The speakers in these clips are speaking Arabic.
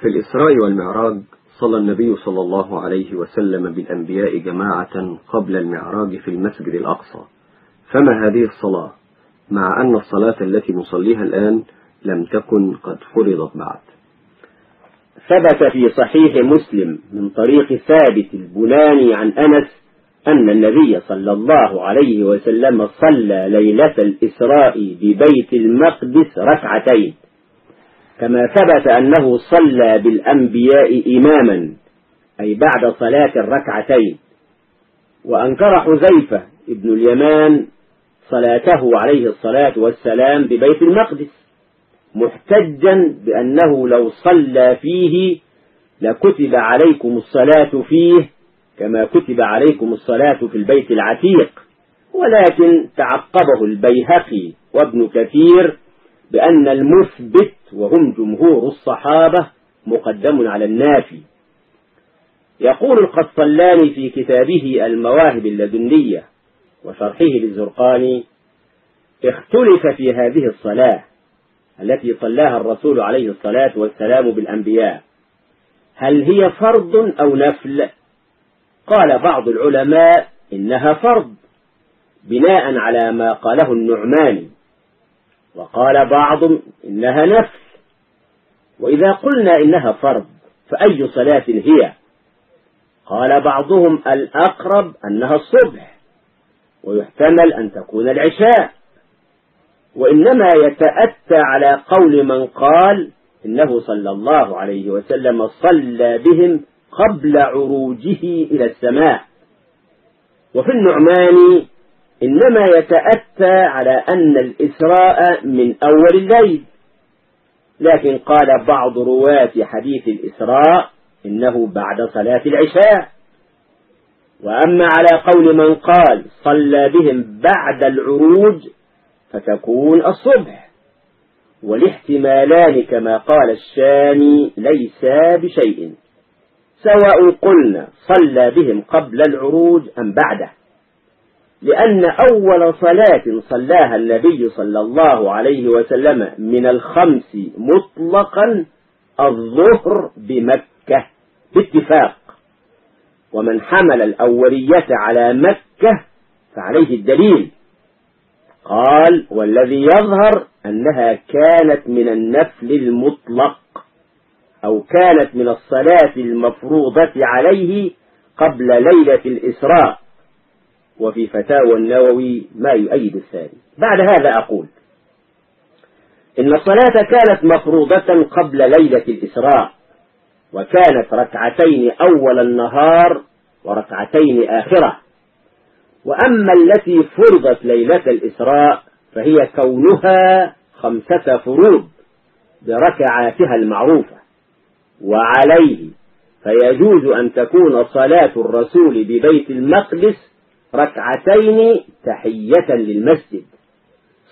في الإسراء والمعراج صلى النبي صلى الله عليه وسلم بالأنبياء جماعة قبل المعراج في المسجد الأقصى. فما هذه الصلاة؟ مع أن الصلاة التي نصليها الآن لم تكن قد فرضت بعد. ثبت في صحيح مسلم من طريق ثابت البناني عن أنس أن النبي صلى الله عليه وسلم صلى ليلة الإسراء ببيت المقدس ركعتين. كما ثبت أنه صلى بالأنبياء إماما أي بعد صلاة الركعتين. وأنكر حذيفة ابن اليمان صلاته عليه الصلاة والسلام ببيت المقدس محتجا بأنه لو صلى فيه لكتب عليكم الصلاة فيه كما كتب عليكم الصلاة في البيت العتيق. ولكن تعقبه البيهقي وابن كثير بأن المثبت وهم جمهور الصحابة مقدم على النافي. يقول القسطلاني في كتابه المواهب اللدنية وشرحه للزرقاني اختلف في هذه الصلاة التي صلاها الرسول عليه الصلاة والسلام بالأنبياء. هل هي فرض أو نفل؟ قال بعض العلماء إنها فرض بناء على ما قاله النعماني. وقال بعض إنها نفل وإذا قلنا إنها فرض فأي صلاة هي؟ قال بعضهم الأقرب أنها الصبح ويحتمل أن تكون العشاء. وإنما يتأتى على قول من قال إنه صلى الله عليه وسلم صلى بهم قبل عروجه إلى السماء. وفي النعمان إنما يتأتى على أن الإسراء من أول الليل. لكن قال بعض رواة حديث الإسراء إنه بعد صلاة العشاء. وأما على قول من قال صلى بهم بعد العروج فتكون الصبح. والاحتمالان كما قال الشامي ليسا بشيء. سواء قلنا صلى بهم قبل العروج أم بعده. لأن أول صلاة صلاها النبي صلى الله عليه وسلم من الخمس مطلقا الظهر بمكة باتفاق. ومن حمل الأولية على مكة فعليه الدليل. قال والذي يظهر أنها كانت من النفل المطلق أو كانت من الصلاة المفروضة عليه قبل ليلة الإسراء. وفي فتاوى النووي ما يؤيد الثاني. بعد هذا أقول إن الصلاة كانت مفروضة قبل ليلة الإسراء وكانت ركعتين أول النهار وركعتين آخرة. وأما التي فرضت ليلة الإسراء فهي كونها خمسة فروض بركعاتها المعروفة. وعليه فيجوز أن تكون صلاة الرسول ببيت المقدس ركعتين تحية للمسجد.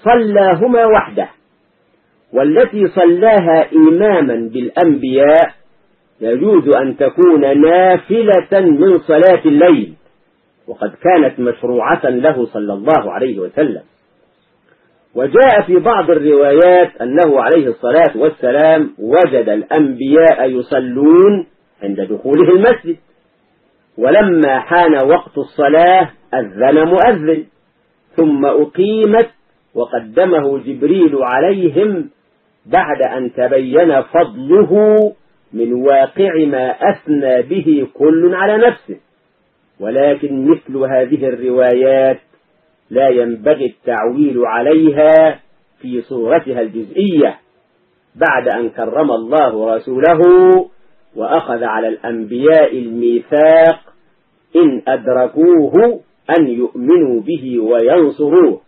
صلاهما وحده. والتي صلاها إماما بالأنبياء يجوز أن تكون نافلة من صلاة الليل. وقد كانت مشروعة له صلى الله عليه وسلم. وجاء في بعض الروايات أنه عليه الصلاة والسلام وجد الأنبياء يصلون عند دخوله المسجد. ولما حان وقت الصلاة أذن مؤذن. ثم أقيمت وقدمه جبريل عليهم بعد أن تبين فضله من واقع ما أثنى به كل على نفسه. ولكن مثل هذه الروايات لا ينبغي التعويل عليها في صورتها الجزئية بعد أن كرم الله رسوله وأخذ على الأنبياء الميثاق إن أدركوه أن يؤمنوا به وينصروه.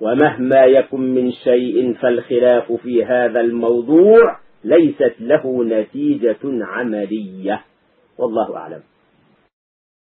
ومهما يكن من شيء فالخلاف في هذا الموضوع ليست له نتيجة عملية. والله أعلم.